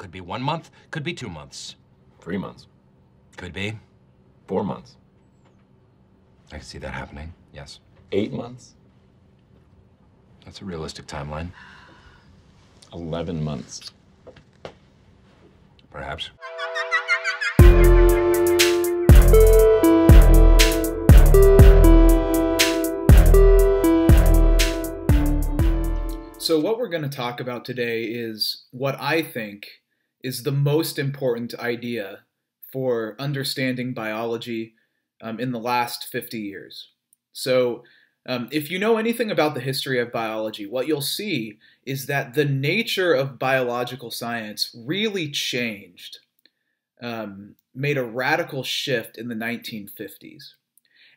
Could be one month, could be two months. Three months. Could be. Four months. I can see that happening, yes. Eight months. That's a realistic timeline. 11 months. Perhaps. So, what we're going to talk about today is what I think is the most important idea for understanding biology um, in the last 50 years. So, um, if you know anything about the history of biology, what you'll see is that the nature of biological science really changed, um, made a radical shift in the 1950s.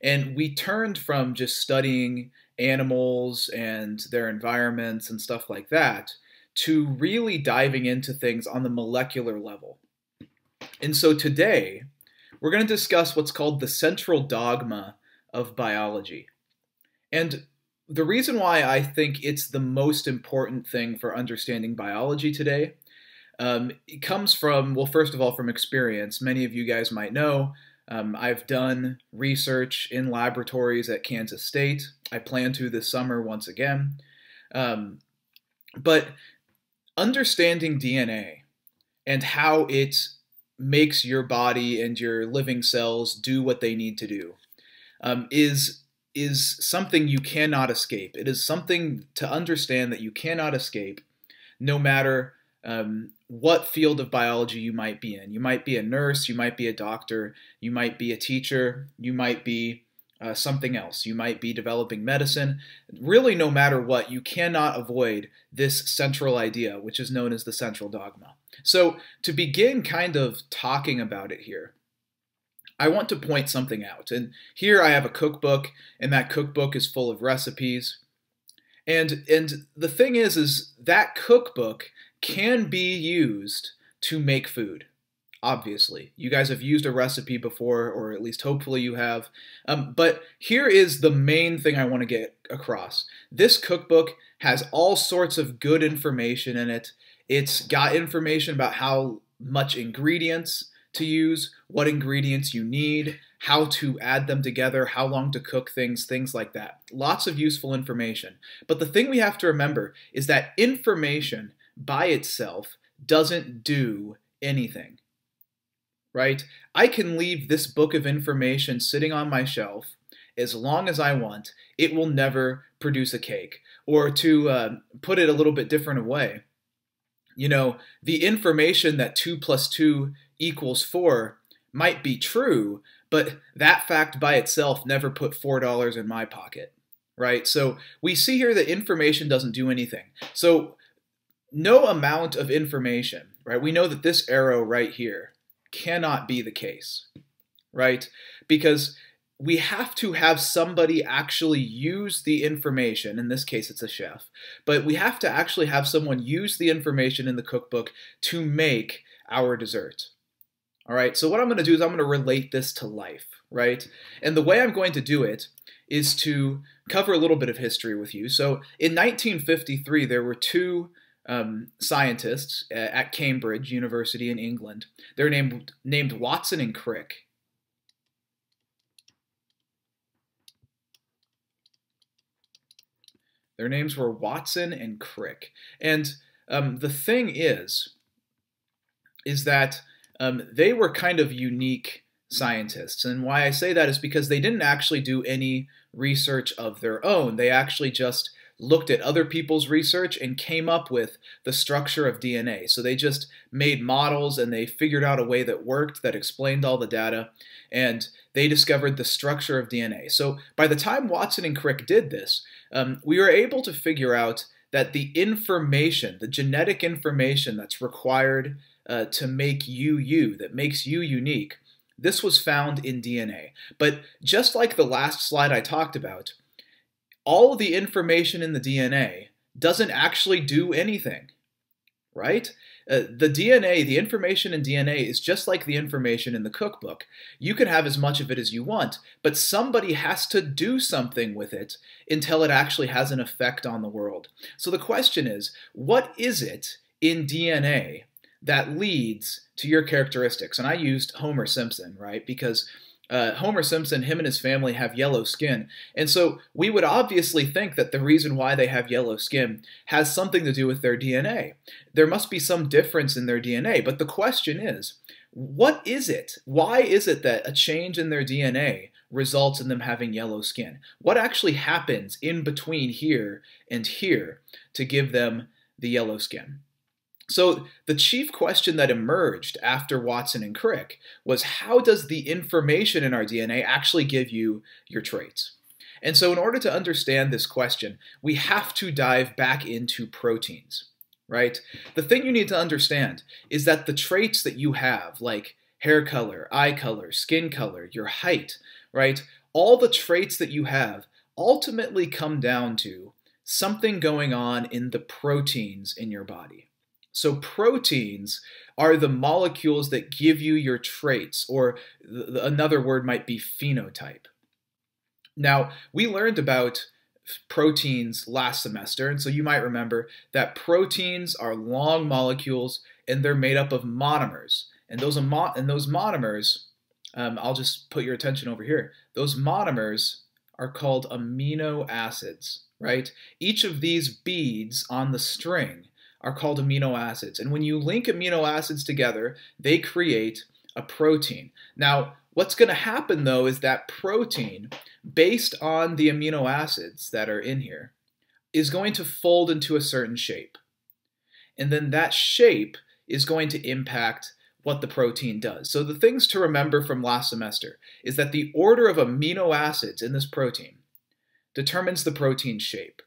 And we turned from just studying animals and their environments and stuff like that to really diving into things on the molecular level. And so today, we're going to discuss what's called the central dogma of biology. And the reason why I think it's the most important thing for understanding biology today um, it comes from, well, first of all, from experience. Many of you guys might know um, I've done research in laboratories at Kansas State. I plan to this summer once again. Um, but understanding DNA and how it makes your body and your living cells do what they need to do um, is is something you cannot escape. It is something to understand that you cannot escape, no matter um, what field of biology you might be in. You might be a nurse, you might be a doctor, you might be a teacher, you might be uh, something else. You might be developing medicine. Really, no matter what, you cannot avoid this central idea, which is known as the central dogma. So, to begin kind of talking about it here, I want to point something out. And here I have a cookbook, and that cookbook is full of recipes. And and the thing is is that cookbook can be used to make food. Obviously, you guys have used a recipe before, or at least hopefully you have. Um, but here is the main thing I want to get across. This cookbook has all sorts of good information in it. It's got information about how much ingredients to use, what ingredients you need, how to add them together, how long to cook things, things like that. Lots of useful information. But the thing we have to remember is that information by itself doesn't do anything. Right? I can leave this book of information sitting on my shelf as long as I want. It will never produce a cake. Or to uh, put it a little bit different way, you know, the information that 2 plus 2 equals 4 might be true, but that fact by itself never put $4 in my pocket, right? So we see here that information doesn't do anything. So no amount of information, right? We know that this arrow right here cannot be the case, right? Because we have to have somebody actually use the information. In this case, it's a chef, but we have to actually have someone use the information in the cookbook to make our dessert. All right, so what I'm going to do is I'm going to relate this to life, right? And the way I'm going to do it is to cover a little bit of history with you. So in 1953, there were two um, scientists at Cambridge University in England. They're named named Watson and Crick. Their names were Watson and Crick, and um, the thing is, is that um, they were kind of unique scientists, and why I say that is because they didn't actually do any research of their own. They actually just looked at other people's research and came up with the structure of DNA. So they just made models and they figured out a way that worked, that explained all the data, and they discovered the structure of DNA. So by the time Watson and Crick did this, um, we were able to figure out that the information, the genetic information that's required uh, to make you you, that makes you unique, this was found in DNA. But just like the last slide I talked about, all the information in the DNA doesn't actually do anything, right? Uh, the DNA, the information in DNA is just like the information in the cookbook. You can have as much of it as you want, but somebody has to do something with it until it actually has an effect on the world. So the question is, what is it in DNA that leads to your characteristics. And I used Homer Simpson, right? Because uh, Homer Simpson, him and his family have yellow skin. And so we would obviously think that the reason why they have yellow skin has something to do with their DNA. There must be some difference in their DNA. But the question is, what is it? Why is it that a change in their DNA results in them having yellow skin? What actually happens in between here and here to give them the yellow skin? So, the chief question that emerged after Watson and Crick was how does the information in our DNA actually give you your traits? And so, in order to understand this question, we have to dive back into proteins, right? The thing you need to understand is that the traits that you have, like hair color, eye color, skin color, your height, right? All the traits that you have ultimately come down to something going on in the proteins in your body. So, proteins are the molecules that give you your traits, or th- another word might be phenotype. Now, we learned about proteins last semester, and so you might remember that proteins are long molecules and they're made up of monomers. And those, and those monomers, um, I'll just put your attention over here, those monomers are called amino acids, right? Each of these beads on the string are called amino acids. And when you link amino acids together, they create a protein. Now, what's going to happen though is that protein, based on the amino acids that are in here, is going to fold into a certain shape. And then that shape is going to impact what the protein does. So the things to remember from last semester is that the order of amino acids in this protein determines the protein shape.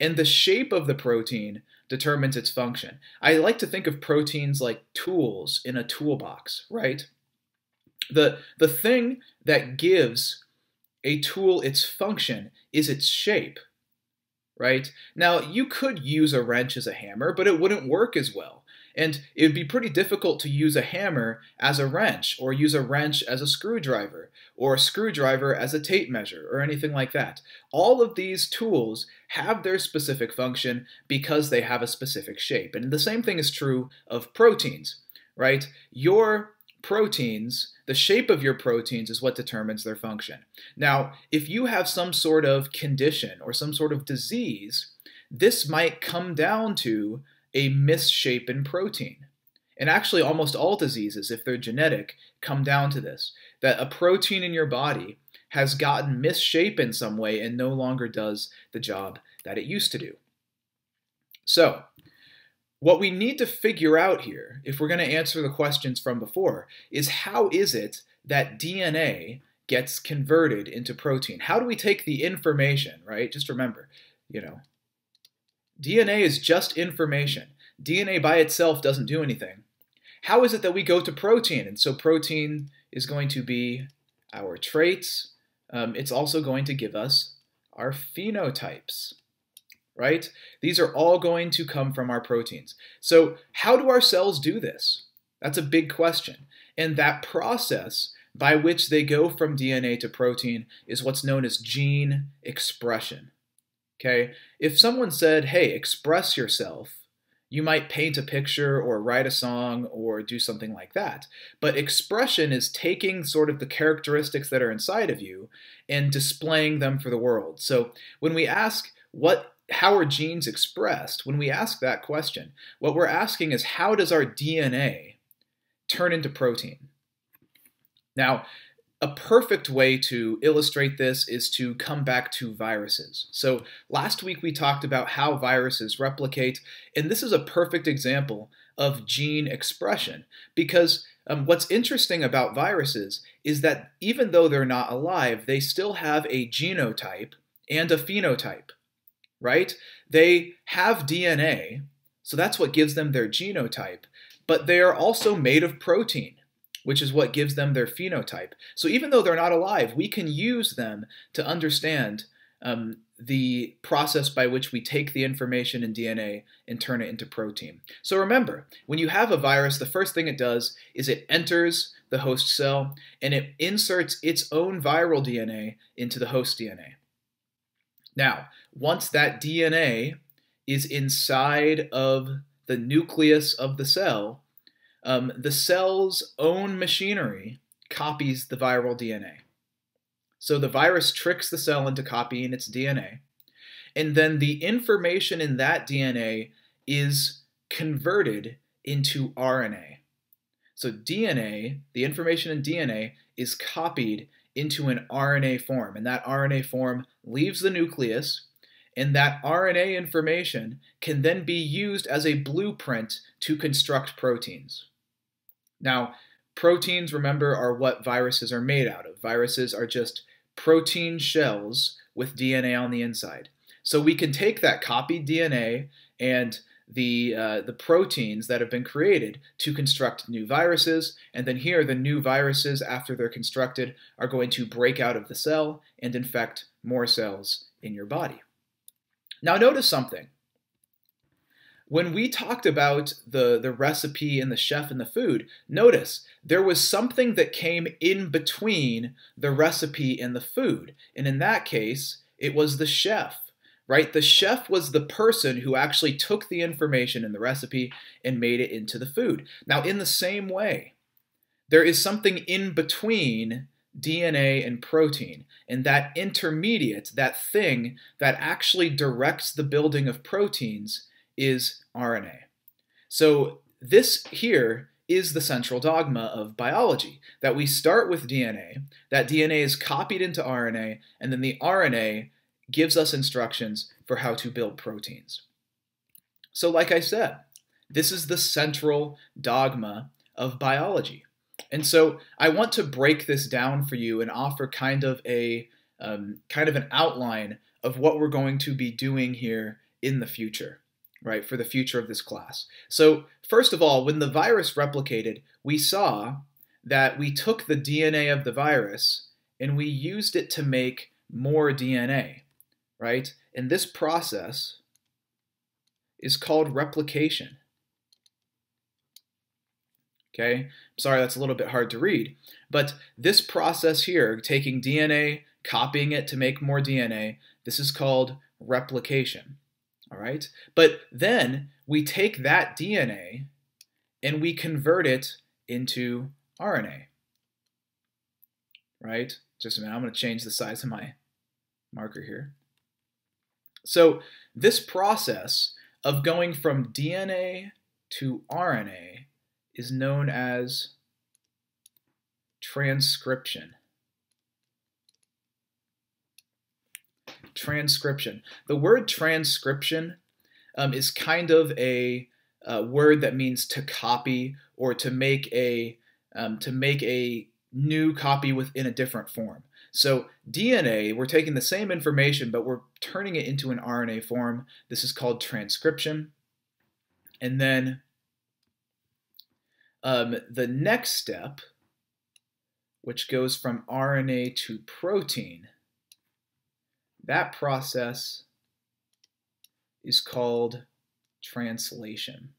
And the shape of the protein determines its function. I like to think of proteins like tools in a toolbox, right? The, the thing that gives a tool its function is its shape, right? Now, you could use a wrench as a hammer, but it wouldn't work as well. And it would be pretty difficult to use a hammer as a wrench, or use a wrench as a screwdriver, or a screwdriver as a tape measure, or anything like that. All of these tools have their specific function because they have a specific shape. And the same thing is true of proteins, right? Your proteins, the shape of your proteins is what determines their function. Now, if you have some sort of condition or some sort of disease, this might come down to a misshapen protein. And actually, almost all diseases, if they're genetic, come down to this that a protein in your body has gotten misshapen some way and no longer does the job that it used to do. So, what we need to figure out here, if we're going to answer the questions from before, is how is it that DNA gets converted into protein? How do we take the information, right? Just remember, you know, DNA is just information. DNA by itself doesn't do anything. How is it that we go to protein? And so protein is going to be our traits. Um, it's also going to give us our phenotypes, right? These are all going to come from our proteins. So how do our cells do this? That's a big question. And that process by which they go from DNA to protein is what's known as gene expression. Okay? If someone said, hey, express yourself, you might paint a picture or write a song or do something like that. But expression is taking sort of the characteristics that are inside of you and displaying them for the world. So when we ask, what how are genes expressed? When we ask that question, what we're asking is how does our DNA turn into protein? Now, a perfect way to illustrate this is to come back to viruses. So last week we talked about how viruses replicate, and this is a perfect example of gene expression because um, what's interesting about viruses is that even though they're not alive, they still have a genotype and a phenotype, right? They have DNA, so that's what gives them their genotype, but they are also made of protein which is what gives them their phenotype. So even though they're not alive, we can use them to understand um, the process by which we take the information in DNA and turn it into protein. So remember, when you have a virus, the first thing it does is it enters the host cell and it inserts its own viral DNA into the host DNA. Now, once that DNA is inside of the nucleus of the cell, um, the cell's own machinery copies the viral DNA. So the virus tricks the cell into copying its DNA. And then the information in that DNA is converted into RNA. So DNA, the information in DNA, is copied into an RNA form. And that RNA form leaves the nucleus. And that RNA information can then be used as a blueprint to construct proteins. Now, proteins, remember, are what viruses are made out of. Viruses are just protein shells with DNA on the inside. So we can take that copied DNA and the uh, the proteins that have been created to construct new viruses, and then here the new viruses, after they're constructed, are going to break out of the cell and infect more cells in your body. Now notice something. When we talked about the, the recipe and the chef and the food, notice there was something that came in between the recipe and the food. And in that case, it was the chef right? The chef was the person who actually took the information in the recipe and made it into the food. Now, in the same way, there is something in between DNA and protein, and that intermediate, that thing that actually directs the building of proteins, is RNA. So, this here is the central dogma of biology that we start with DNA, that DNA is copied into RNA, and then the RNA gives us instructions for how to build proteins. So, like I said, this is the central dogma of biology. And so I want to break this down for you and offer kind of a um, kind of an outline of what we're going to be doing here in the future, right, for the future of this class. So first of all, when the virus replicated, we saw that we took the DNA of the virus and we used it to make more DNA right? And this process is called replication. Okay, sorry that's a little bit hard to read, but this process here, taking DNA, copying it to make more DNA, this is called replication. All right, but then we take that DNA and we convert it into RNA. Right? Just a minute, I'm going to change the size of my marker here. So this process of going from DNA to RNA is known as transcription. Transcription. The word transcription um, is kind of a, a, word that means to copy or to make a um, to make a new copy within a different form. So DNA, we're taking the same information, but we're turning it into an RNA form. This is called transcription. And then um, the next step, which goes from RNA to protein, that process is called translation.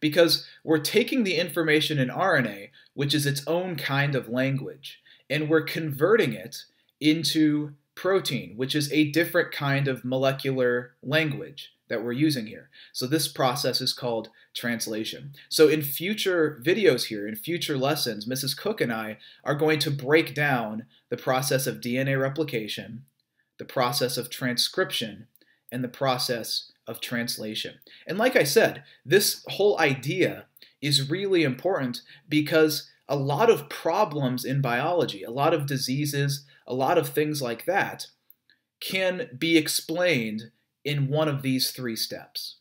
Because we're taking the information in RNA, which is its own kind of language, and we're converting it into protein, which is a different kind of molecular language that we're using here. So this process is called translation. So in future videos here, in future lessons, Mrs. Cook and I are going to break down the process of DNA replication, the process of transcription, and the process of translation. And like I said, this whole idea is really important because a lot of problems in biology, a lot of diseases, a lot of things like that can be explained in one of these three steps,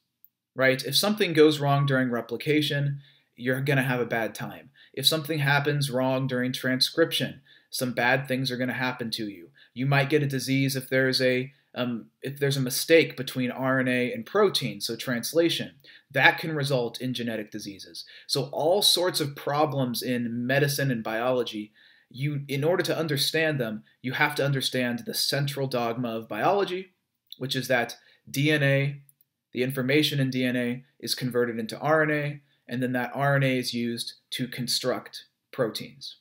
right? If something goes wrong during replication, you're going to have a bad time. If something happens wrong during transcription, some bad things are going to happen to you. You might get a disease if there's a um, if there's a mistake between RNA and protein, so translation, that can result in genetic diseases. So all sorts of problems in medicine and biology, you in order to understand them, you have to understand the central dogma of biology, which is that DNA, the information in DNA is converted into RNA, and then that RNA is used to construct proteins.